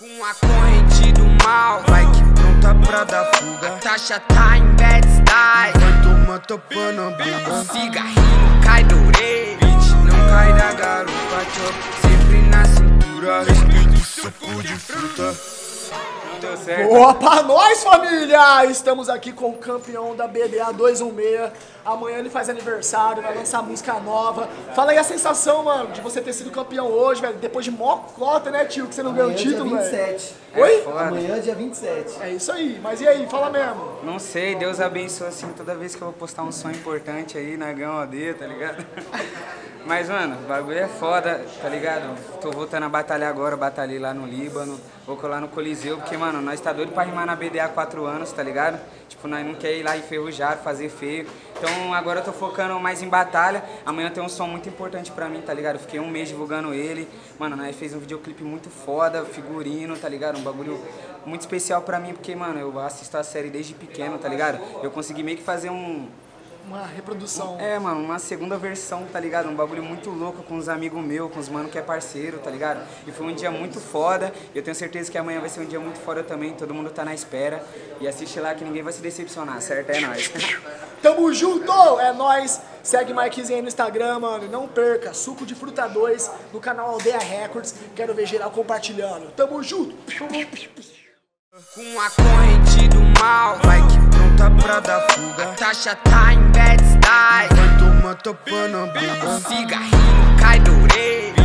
Com a corrente do mal, vai que pronta pra dar fuga. Taxa tá em bad style, vai tomar topa na bunda. Cigarrinho cai do bitch, não cai da garupa. Chop sempre na cintura, respeito suco de fruta. Deu certo. Boa pra nós, família! Estamos aqui com o campeão da BDA 216. Amanhã ele faz aniversário, vai lançar música nova. Fala aí a sensação, mano, de você ter sido campeão hoje, velho. Depois de mó cota, né, tio? Que você não ganhou o Amanhã é título, dia velho. 27. Oi? É foda. Amanhã é dia 27. É isso aí. Mas e aí, fala mesmo. Não sei, Deus abençoe assim toda vez que eu vou postar um som importante aí, Nagão AD, tá ligado? Mas, mano, o bagulho é foda, tá ligado? Tô voltando a batalhar agora, batalhei lá no Líbano, vou colar no Coliseu, porque, mano, nós tá doido pra rimar na BDA há quatro anos, tá ligado? Tipo, nós não quer ir lá enferrujar, fazer feio. Então agora eu tô focando mais em batalha. Amanhã tem um som muito importante pra mim, tá ligado? Eu fiquei um mês divulgando ele. Mano, nós fez um videoclipe muito foda, figurino, tá ligado? Um bagulho muito especial pra mim, porque, mano, eu assisto a série desde pequeno, tá ligado? Eu consegui meio que fazer um, Uma reprodução. é, mano, uma segunda versão, tá ligado? Um bagulho muito louco com os amigos meus, com os mano que é parceiro, tá ligado? E foi um dia muito foda. E eu tenho certeza que amanhã vai ser um dia muito foda também. Todo mundo tá na espera. E assiste lá que ninguém vai se decepcionar, certo? É nóis. Tamo junto! É nóis! Segue Marquinhos aí no Instagram, mano. Não perca. Suco de Fruta 2 no canal Aldeia Records. Quero ver geral compartilhando. Tamo junto! Com a corrente do mal, vai que pronta pra dar fuga. Taxa tá em vai tomar topa na bunda. Cigarrinho cai do bitch,